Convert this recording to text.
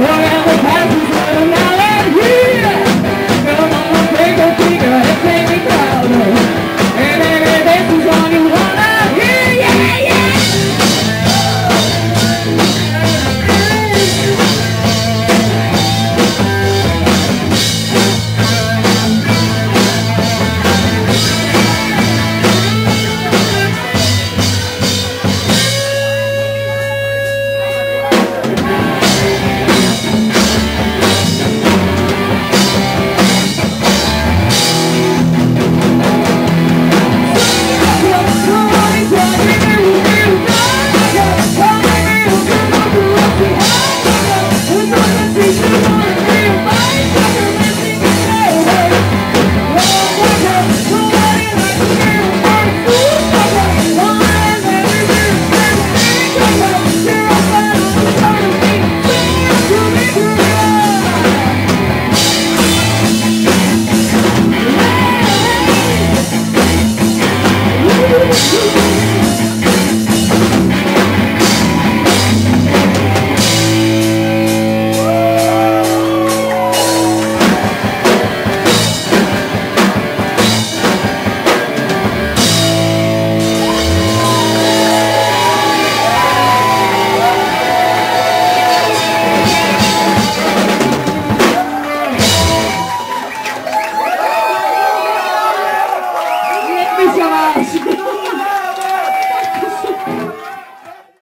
Wherever